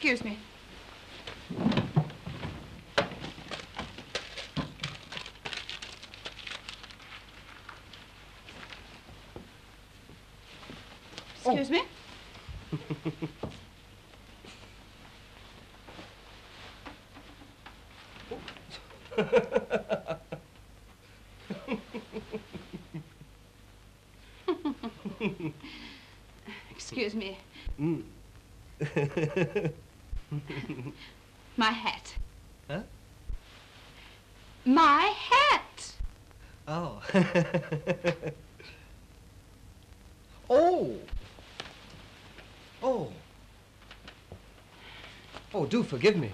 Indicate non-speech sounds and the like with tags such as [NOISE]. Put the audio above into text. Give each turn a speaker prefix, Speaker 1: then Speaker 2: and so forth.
Speaker 1: Excuse me. Excuse me? [LAUGHS] Excuse me.
Speaker 2: Mm. [LAUGHS] [LAUGHS]
Speaker 1: My hat.
Speaker 2: Huh?
Speaker 1: My hat!
Speaker 2: Oh. [LAUGHS] oh. Oh. Oh, do forgive me.